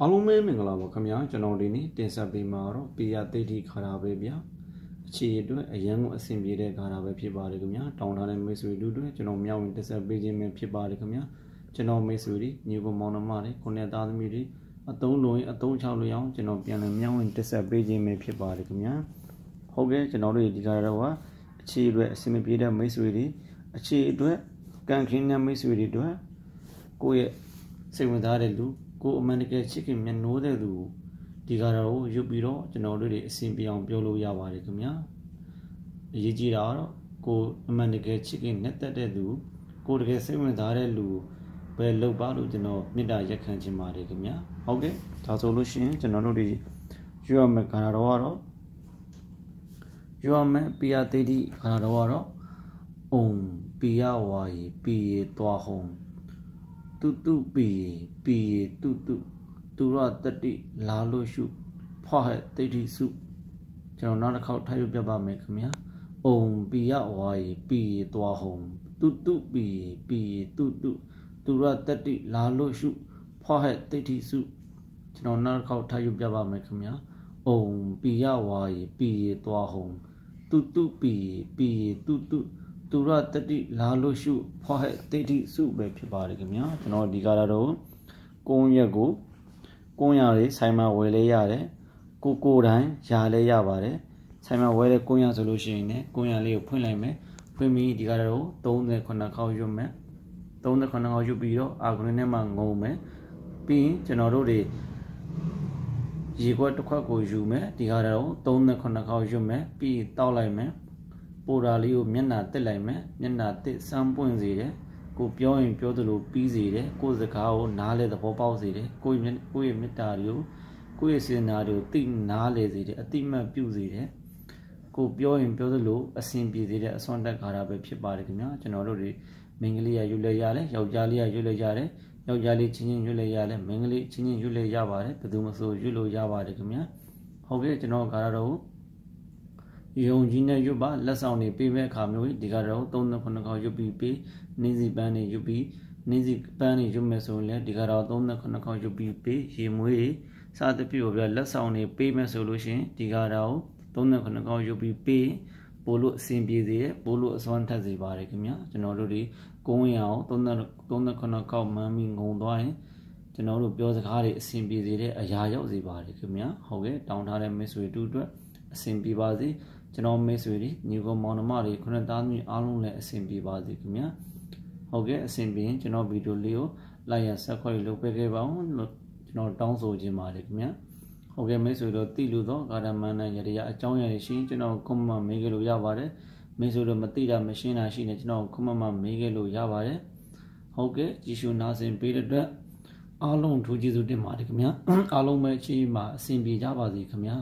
အားလုံးပဲမင်္ဂလာပါခင်ဗျာကျွန်တော်ဒီနေ့တင်ဆက်ပေးမှာတော့ပေယသိတိခါတာပဲဗျာအခြေအတွက်အရန်ကိုအဆင်ပြေတဲ့ခါတာပဲဖြစ်ပါတယ်ခင်ဗျာတောင်းထားတဲ့မိတ်ဆွေတို့တွေကျွန်တော်မြောက်ဝင်တင်ဆက်ပေးခြင်းပဲဖြစ်ပါတယ်ခင်ဗျာကျွန်တော်မိတ်ဆွေတွေညီကိုမောင်နှမတွေကိုနဲ့သားသမီးတွေအသုံးလုံးအသုံးချလို့ရအောင်ကျွန်တော်ပြန်လည်မြောက်ဝင်တင်ဆက်ပေးခြင်းပဲဖြစ်ပါတယ်ခင်ဗျာဟုတ်ကဲ့ကျွန်တော်တို့ဒီခါတော့အခြေအတွက်အဆင်မပြေတဲ့မိတ်ဆွေတွေအခြေအတွက်ကံခင်းတဲ့မိတ်ဆွေတွေအတွက်ကိုယ့်ရဲ့စိတ်ဝင်စားတဲ့လူ ကိုအမှန်တကယ်ချစ်ခင်မြတ်နိုးတဲ့သူဒီကားတော့ရုပ်ပြီးတော့ကျွန်တော်တို့တွေအစဉ်ပြောင်းပြောလို့ရပါတယ်ခင်ဗျာအရေးကြီးတာကတော့ကိုအမှန်တကယ်ချစ်ခင်နဲ့တက်တဲ့သူကိုတကယ်စိတ်ဝင်စားတဲ့လူပဲလောက်ပါလို့ကျွန်တော်မေတ္တာရက်ခံချင်ပါတယ်ခင်ဗျာဟုတ်ကဲ့ဒါဆိုလို့ရှိရင်ကျွန်တော်တို့တွေယူရမယ့်ကာတော့ကတော့ယူရမယ့်ပိယသိတိကာတော့ကတော့အုံပိယဝါယီပိယေသွားဟုံ တုတုပေပေတုတုသူရတတိလာလို့ရှုဖွာဟဲ့တိဋ္ဌိစုကျွန်တော်နောက်တစ်ခေါက်ထားရုပ်ပြပါမယ်ခင်ဗျာအုံပိယဝါယေပိယေသွားဟုံတုတုပေပေတုတုသူရတတိလာလို့ရှုဖွာဟဲ့တိဋ္ဌိစုကျွန်တော်နောက်တစ်ခေါက်ထားရုပ်ပြပါမယ်ခင်ဗျာအုံပိယဝါယေပိယေသွားဟုံတုတုပေပေတုတု သူရတတိလာလို့ရှုဖွာဟဲ့တိဋ္ဌိစုပဲဖြစ်ပါတယ်ခင်ဗျာကျွန်တော်ဒီကားတော့ကုန်းရက်ကိုကုန်းရလေးဆိုင်မှာဝယ်လဲရတယ်ကိုကိုတိုင်းယာလဲရပါတယ်ဆိုင်မှာဝယ်လဲကုန်းရဆိုလို့ရှိရင်လည်းကုန်းရလေးကိုဖွင့်လိုက်မယ်ဖွင့်ပြီးဒီကားတော့39ခေါက်ရွတ်မယ်39ခေါက်ရွတ်ပြီးတော့အာဂရင်းထဲမှာငုံမယ်ပြီးရင်ကျွန်တော်တို့တွေရေခွက်တစ်ခွက်ကိုယူမယ်ဒီကားတော့39ခေါက်ရွတ်မယ်ပြီးတောက်လိုက်မယ် ပိုတာလေးကိုမျက်နှာတက်လိုက်မယ်မျက်နှာတက်စမ်းပွင့်စေတယ်ကိုပြောရင်ပြောသလိုပြီးစေတယ်ကိုယ်စကားကိုနားလဲသဘောပေါက်စေတယ်ကိုယ့်ရဲ့ကိုယ့်ရဲ့မေတ္တာတွေကိုကိုယ့်ရဲ့စေတနာတွေကိုသိနားလဲစေတယ်အတိမတ်ပြုစေတယ်ကိုပြောရင်ပြောသလိုအစဉ်ပြေစေတဲ့အစွမ်းတက်ကားတာပဲဖြစ်ပါတယ်ခင်ဗျာကျွန်တော်တို့တွေမိန်းကလေးရရွတ်လဲရတယ်ယောက်ျားလေးရရွတ်လဲရတယ်ယောက်ျားလေးချင်းချင်းရွတ်လဲရတယ်မိန်းကလေးချင်းချင်းရွတ်လဲရပါတယ်ဘယ်သူမှဆိုရွတ်လို့ရပါတယ်ခင်ဗျာဟုတ်ကဲ့ကျွန်တော်ကားတော့ ယုံကြည်နဲ့ရွတ်ပါလက်ဆောင်တွေပေးမဲ့အခါမျိုးဒီကတော့39ခေါက်ရွတ်ပြီးပေးနေစီပန်းတွေရွတ်ပြီးနေစီပန်းတွေရွတ်မဲ့ဆိုရင်လည်းဒီကတော့39ခေါက်ရွတ်ပြီးပေးရေမွေးစသဖြင့်ပြလက်ဆောင်တွေပေးမဲ့ဆိုလို့ရှိရင်ဒီကတော့39ခေါက်ရွတ်ပြီးပေးပို့လို့အဆင်ပြေစေတယ်ပို့လို့အစွမ်းထက်စေပါတယ်ခင်ဗျာကျွန်တော်တို့ဒီကုန်းရအောင်39ခေါက်မှန်းပြီးငုံသွားရင်ကျွန်တော်တို့ပြောစကားတွေအဆင်ပြေစေတဲ့အရာရောက်စေပါတယ်ခင်ဗျာဟုတ်ကဲ့တောင်းထားတဲ့မစ်ဆွေတူအတွက်အဆင်ပြေပါစေ ကျွန်တော်မိတ်ဆွေတွေညီကောင်မောင်နှမတွေခုနှစ်သားသမီးအားလုံးလည်းအဆင်ပြေပါစေခင်ဗျာဟုတ်ကဲ့အဆင်ပြေရင်ကျွန်တော်ဗီဒီယိုလေးကိုလိုက်ရဆက်ခွဲလုပ်ပေးခဲ့ပါဦးလို့ကျွန်တော်တောင်းဆိုခြင်းပါတယ်ခင်ဗျာဟုတ်ကဲ့မိတ်ဆွေတို့တိလူတော့ကာရမန်နဲ့ရရအကြောင်းရည်ရှိကျွန်တော်ကွန်မမေးခဲ့လို့ရပါတယ်မိတ်ဆွေတို့မသိတာမရှင်းတာရှိနေကျွန်တော်ကွန်မမေးခဲ့လို့ရပါတယ်ဟုတ်ကဲ့ကြည့်ရှုနာဆင်ပေးတဲ့အတွက်အားလုံးထူးကျေးဇူးတင်ပါတယ်ခင်ဗျာအားလုံးပဲအချိန်မှာအဆင်ပြေကြပါစေခင်ဗျာ